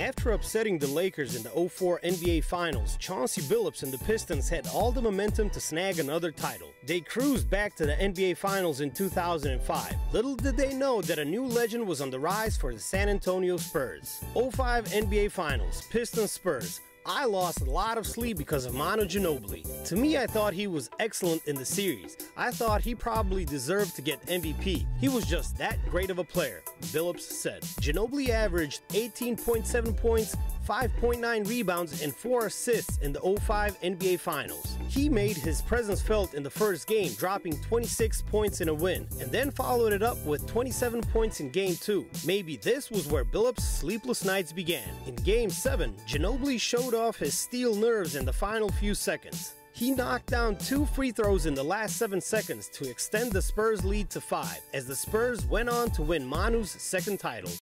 After upsetting the Lakers in the 04 NBA Finals, Chauncey Billups and the Pistons had all the momentum to snag another title. They cruised back to the NBA Finals in 2005. Little did they know that a new legend was on the rise for the San Antonio Spurs. 05 NBA Finals, Pistons Spurs. I lost a lot of sleep because of Manu Ginobili. To me, I thought he was excellent in the series. I thought he probably deserved to get MVP. He was just that great of a player, Billups said. Ginobili averaged 18.7 points, 5.9 rebounds, and 4 assists in the 05 NBA Finals. He made his presence felt in the first game, dropping 26 points in a win, and then followed it up with 27 points in Game 2. Maybe this was where Billups' sleepless nights began. In Game 7, Ginobili showed off his steel nerves in the final few seconds. He knocked down two free throws in the last seven seconds to extend the Spurs lead to five, as the Spurs went on to win Manu's second title.